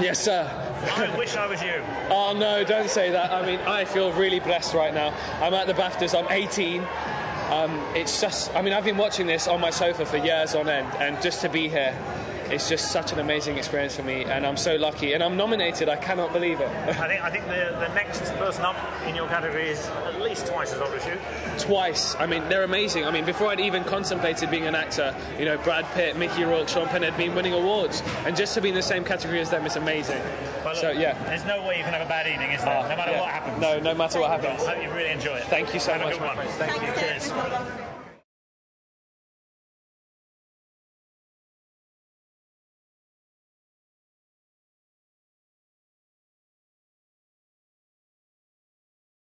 Yes, sir. I wish I was you. Oh no, don't say that. I mean, I feel really blessed right now. I'm at the BAFTAs. I'm 18. Um, it's just, I mean, I've been watching this on my sofa for years on end, and just to be here, it's just such an amazing experience for me, and I'm so lucky. And I'm nominated. I cannot believe it. I think I think the, the next person up in your category is at least twice as old as you. Twice. I mean, they're amazing. I mean, before I'd even contemplated being an actor, you know, Brad Pitt, Mickey Rourke, Sean Penn had been winning awards, and just to be in the same category as them is amazing. Well, so yeah. There's no way you can have a bad evening, is there? Oh, no matter yeah. what happens. No, no matter what happens. I hope you really enjoy it. Thank you so Have a much, good my one. friend. Thank you. Cheers.